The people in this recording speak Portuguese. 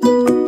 Música